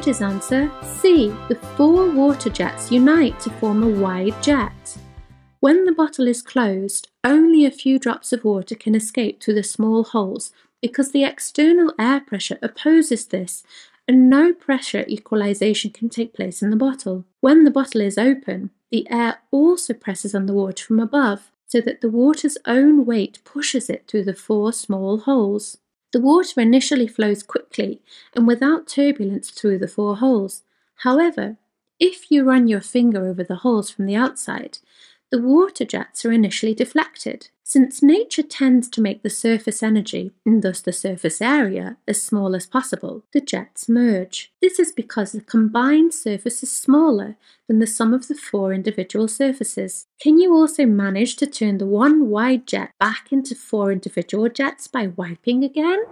It is answer C. The four water jets unite to form a wide jet. When the bottle is closed, only a few drops of water can escape through the small holes because the external air pressure opposes this and no pressure equalization can take place in the bottle. When the bottle is open, the air also presses on the water from above so that the water's own weight pushes it through the four small holes. The water initially flows quickly and without turbulence through the four holes. However, if you run your finger over the holes from the outside, the water jets are initially deflected. Since nature tends to make the surface energy, and thus the surface area, as small as possible, the jets merge. This is because the combined surface is smaller than the sum of the four individual surfaces. Can you also manage to turn the one wide jet back into four individual jets by wiping again?